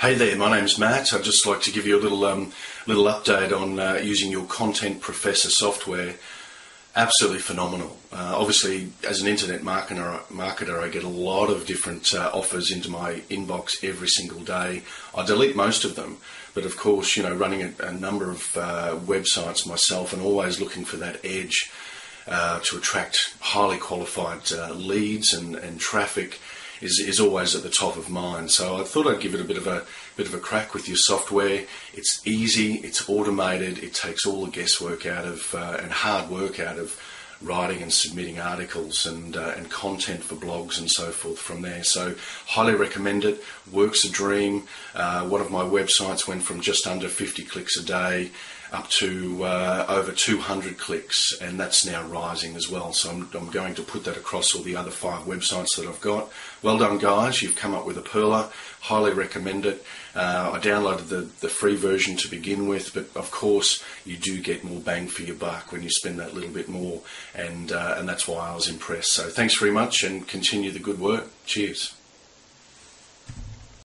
Hey there, my name's Matt. I'd just like to give you a little um, little update on uh, using your Content Professor software. Absolutely phenomenal. Uh, obviously, as an internet marketer, marketer, I get a lot of different uh, offers into my inbox every single day. I delete most of them, but of course, you know, running a, a number of uh, websites myself and always looking for that edge uh, to attract highly qualified uh, leads and, and traffic is, is always at the top of mind. So I thought I'd give it a bit of a bit of a crack with your software. It's easy, it's automated, it takes all the guesswork out of uh, and hard work out of writing and submitting articles and uh, and content for blogs and so forth from there. So highly recommend it. Works a dream. Uh, one of my websites went from just under 50 clicks a day up to uh, over 200 clicks, and that's now rising as well. So I'm, I'm, going to put that across all the other five websites that I've got. Well done, guys. You've come up with a perler. Highly recommend it. Uh, I downloaded the, the free version to begin with, but of course, you do get more bang for your buck when you spend that little bit more, and, uh, and that's why I was impressed. So thanks very much, and continue the good work. Cheers.